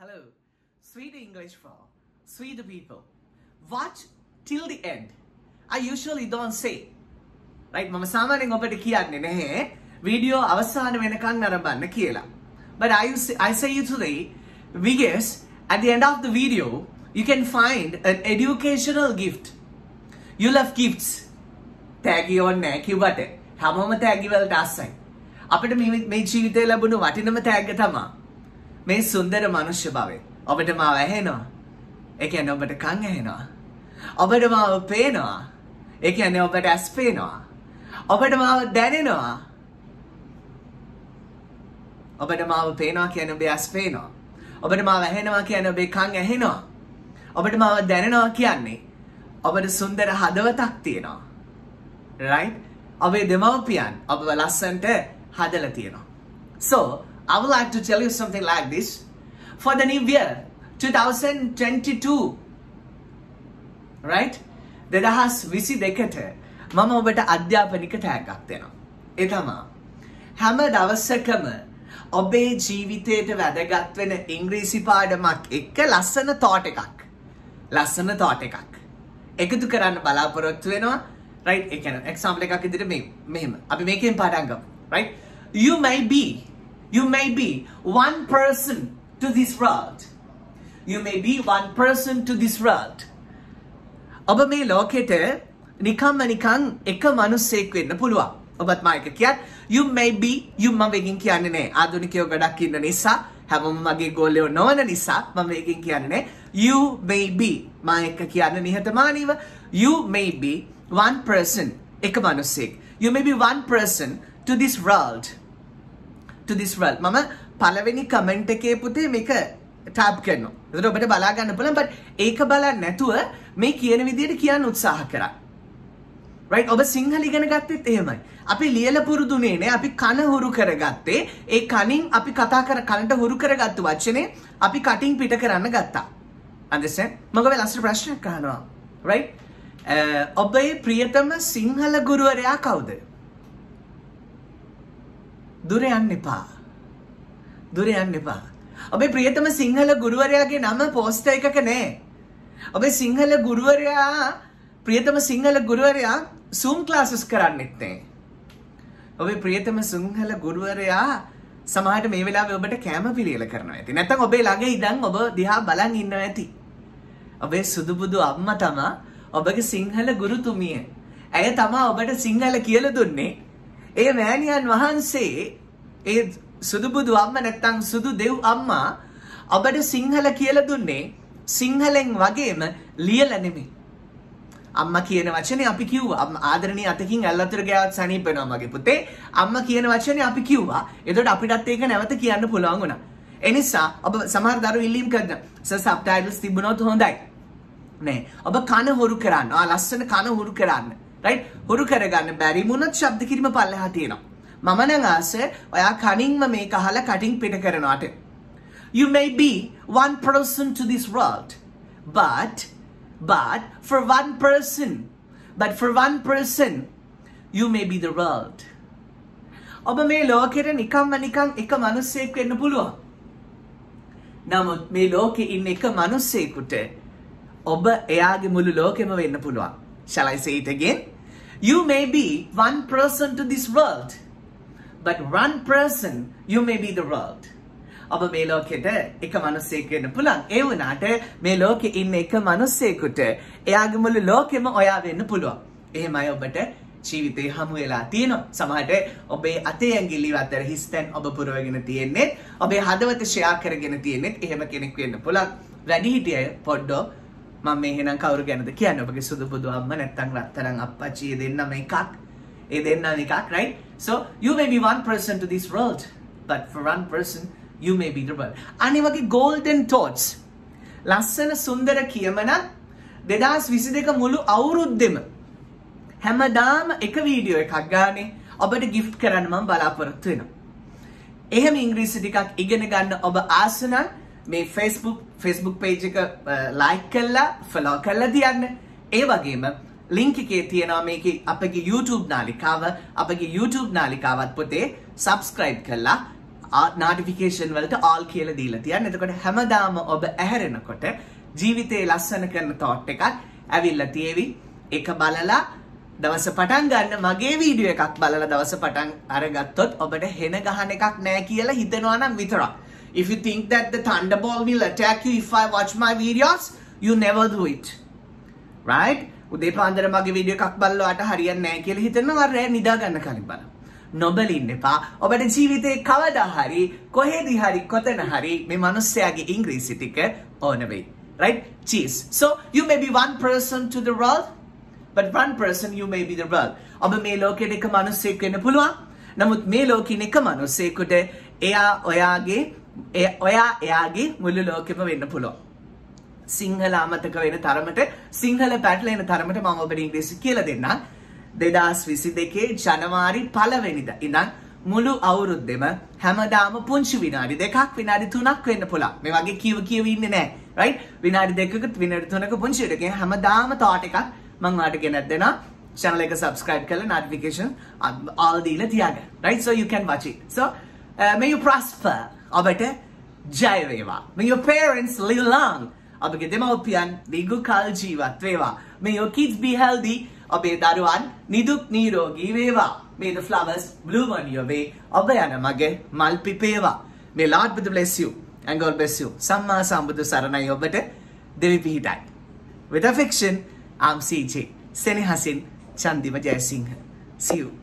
Hello, sweet English for sweet people. Watch till the end. I usually don't say. Right, මම සාමාන්‍යයෙන් ඔබට කියන්නේ නැහැ වීඩියෝ අවසාන වෙනකන් නරඹන්න කියලා. But I, I say you today because at the end of the video you can find an educational gift. You love gifts. තෑගි ඕන්නේ කිව්වට හැමෝම තෑගි වලට අස්සයි. අපිට මේ මේ ජීවිතේ ලැබුණු වටිනම තෑග්ග තමා මේ සුන්දර මනුෂ්‍ය භාවය. ඔබට මාව ඇහෙනවා. ඒ කියන්නේ ඔබට කන් ඇහෙනවා. ඔබට මාව පේනවා. ඒ කියන්නේ ඔබට ඇස් පේනවා. ඔබට මාව දැනෙනවා. ඔබට මාව පේනවා කියන්නේ ඔබේ ඇස් පේනවා. ඔබට මාව ඇහෙනවා කියන්නේ ඔබේ කන් ඇහෙනවා. ඔබට මාව දැනෙනවා කියන්නේ ඔබට සුන්දර හදවතක් තියෙනවා. right? ඔබේ දෙමව්පියන් ඔබව ලස්සන්ට හදලා තියෙනවා. So, I would like to tell you something like this. For the new year, 2022, right? දෙදහස් විසි දෙකට මම ඔබට අධ්‍යාපනික තෑගක් දෙනවා. ඒ තමා. හැම දවස්සකම ඔබේ ජීවිතයට වැදගත් වෙන ඉංග්‍රීසි පාඩමක් එක්ක ලස්සන තෝට එකක්. ලස්සන තෝට එකක්. එකතු කරන්න බලාපොරොත්තු වෙනවා right එකන එක්සාම්පල් එකක් ඉදිරියට මේ මෙහෙම අපි මේකෙන් පටන් ගමු right you may be you may be one person to this world. You may be one person to this world. ඔබ මේ ලෝකෙට නිකම්ම නිකං එක මනුස්සෙක් වෙන්න පුළුවන්. ඔබත් මා එක කියත් you may be you මම වෙකින් කියන්නේ නෑ. ආධුනිකයෝ ගොඩක් ඉන්න නිසා හැමෝම මගේ ගෝලයෝ නොවන නිසා මම වෙකින් කියන්නේ නෑ. You may be. මා එක කියන්න නිහතමානීව you may be one person එක මනුස්සෙක්. You may be one person to this world. To this world මම පළවෙනි කමෙන්ට් එකේ පුතේ මේක ටැබ් කරනවා. එතකොට ඔබට බලා ගන්න පුළුවන් but ඒක බලන්න නැතුව මේ කියන විදිහට කියන්න උත්සාහ කරා. right ඔබ සිංහල ඉගෙන ගත්තෙත් එහෙමයි. අපි ලියලා පුරුදුනේ නේ අපි කන හුරු කරගත්තේ ඒ කනින් අපි කතා කර කනට හුරු කරගත්තු වචනේ අපි කටින් පිට කරන්න ගත්තා. understand? මම ඔබේ ලස්සන ප්‍රශ්නයක් අහනවා. right? ඔබේ ප්‍රියතම සිංහල ගුරුවරයා කවුද? දුර යන්න එපා. දුර යන්න එපා. ඔබේ ප්‍රියතම සිංහල ගුරුවරයාගේ නම පෝස්ටර් එකක නෑ. ඔබේ සිංහල ගුරුවරයා ප්‍රියතම සිංහල ගුරුවරයා Zoom classes කරන්නෙත් නෑ. ඔබේ ප්‍රියතම සිංහල ගුරුවරයා සමහරට මේ වෙලාවේ ඔබට කැම පිළියෙල කරනවා ඇති. නැත්නම් ඔබේ ළඟ ඉඳන් ඔබ දිහා බලන් ඉන්නවා ඇති. ඔබේ සුදුබුදු අම්මා තමා ඔබගේ සිංහල ගුරුතුමිය. ඇය තමා ඔබට සිංහල කියලා දුන්නේ. ඒ මෑණියන් වහන්සේ ඒ සුදුබුදු අම්ම නැත්තං සුදු දෙව් අම්මා ඔබට සිංහල කියල දුන්නේ සිංහලෙන් වගේම ලියල නෙමේ. අම්ම කියන වචනය අපි කිව් ආදරණය අතකින් ඇල්ලතුර ගෑවත් සනීපෙනවා මගේ පුතේ අම්ම කියන වචනය අපි කිව්වා එතට අපිටත් ඒක නැවත කියන්න පුළුවන් වුණා. එනිසා ඔබ සමහර දරු ඉල්ලීම් කරන සබ්ටයිල්ස් තිබුණොත් හොඳයි. නෑ ඔබ කන හොරු කරන්න ලස්සන කන හුරු කරන්න. රයිට් හුරු කරගන්න බැරි මුණත් ශබ්ද කිරීම පල්ලෙහා තියෙනවා. මම නම් ආස ඔයා කනින්ම මේක අහලා කටින් පිට කරනවාට. You may be one person to this world, but but for one person, but for one person, you may be the world. ඔබ මේ ලෝකෙට නිකම්ම නිකං එක මනුස්සයෙක් වෙන්න පුළුවන්. නමුත් මේ ලෝකෙ ඉන්න එක මනුස්සයෙකුට ඔබ එයාගේ මුළු ලෝකෙම වෙන්න පුළුවන්. Shall I say it again? You may be one person to this world, but one person you may be the world. ඔබ මේ ලෝකෙට එක මනුස්සයෙක් වෙන්න පුළුවන්. ඒ වුණාට මේ ලෝකෙ ඉන්න එක මනුස්සයෙකුට එයාගේ මුළු ලෝකෙම ඔයා වෙන්න පුළුවන්. එහෙමයි ඔබට ජීවිතේ හමු වෙලා තියෙනවා. සමහරට ඔබේ අතේ ඇඟිලි අතර හිස්තැන් ඔබ පුරවගෙන තියෙන්නේ. ඔබේ හදවත ෂෙයා කරගෙන තියෙන්නේ. එහෙම කෙනෙක් වෙන්න පුළුවන්. වැඩිහිටිය පොඩ්ඩෝ මම මේ එහෙනම් කවුරු ගැනද කියන්නේ? ඔබගේ සුදු බුදු අම්ම නැත්නම් රත්තරන් අප්පච්චි ඒ දෙන්නම එකක්. ඒ දෙන්නම එකක් right? So you may be one person to this world but for one person you may be the world. අනිත් වගේ golden thoughts. ලස්සන සුන්දර කියමන 2022 මුළු අවුරුද්දෙම හැමදාම එක වීඩියෝ එකක් ගානේ ඔබට ගිෆ්ට් කරන්න මම බලාපොරොත්තු වෙනවා. එහෙම ඉංග්‍රීසි ටිකක් ඉගෙන ගන්න ඔබ ආසනම් මේ ෆස්බුක් ෆස්බුක් පේජ් එක uh, ලයික් කල්ලා ෆලෝ කල්ලා තියන්න ඒ වගේම ලිංක එකේ තියෙනවා මේක අපගේ YouTube නාලිකාව. අපගේ YouTube නාලිකාවත් පොතේ සබස්ක්‍රයිබ් කල්ලා නාටිෆිකේෂන් වලට ආල් කියල දීලා තියන්න. එතකොට හැමදාම ඔබ ඇහැරෙනකොට ජීවිතයේ ලස්සන කරන තෝට් එකක් ඇවිල්ල තියවි. එක බලලා දවස පටන් ගන්න. මගේ වීඩියෝ එකක් බලලා දවස පටන් අරගත්තොත් ඔබට හෙන ගහන එකක් නෑ කියලා හිතනවා නම් විතරක්. If you think that the thunderball will attack you if I watch my videos, you never do it. Right? උදේ පාන්දර මගේ වීඩියෝ එකක් බලලාට හරියන්නේ නැහැ කියලා හිතනවා රෑ නිදා ගන්න කලින් බලන්න. නොබලින්න එපා. ඔබට ජීවිතේ කවදා හරි කොහෙදි හරි කොතන හරි මේ මිනිස්යාගේ ඉංග්‍රීසි ටික ඕන වෙයි. Right? Cheers. So you may be one person to the world but one person you may be the world. ඔබ මේ ලෝකෙට එක මිනිස්සෙක් වෙන්න පුළුවන්. නමුත් මේ ලෝකෙින් එක මිනිස්සෙකුට එයා ඔයාගේ ඔයා එයාගේ මුළු ලෝකෙම වෙන්න පුළුවන්. සිංහල අමතක වෙන තරමට සිංහල පැටලෙන තරමට මම ඔබට ඉංග්‍රීසි කියලා දෙන්නම්. 2022 ජනවාරි පළවෙනිදා ඉඳන් මුළු අවුරුද්දෙම හැමදාම පුංචි විනාඩි දෙකක් විනාඩි තුනක් වෙන්න පුළුවන්. මේ වගේ කියව කියව ඉන්නේ නැහැ. right? විනාඩි දෙකක විනාඩි තුනක පුංචි එකකින් හැමදාම thought එකක් මං වාට ගෙනත් දෙනා channel එක subscribe කරලා notification all දීලා තියාගන්න. right? so you can watch it. so uh, may you prosper. ඔබට ජය වේවා. may your parents live long. ඔබගේ දෙමව්පියන් දීර්ඝ කාල ජීවත් වේවා. may your kids be healthy. ඔබේ දරුවන් නිදුක් නිරෝගී වේවා. may the flowers bloom on your way. ඔබ යන මගේ මල් පිපේවා. may Lord bless you and God bless you. සම්මා සම්බුදු සරණයි ඔබට දෙවි පිහිටයි. With affection, I'm CJ. Senihasin Chandima Jayasingh. See you.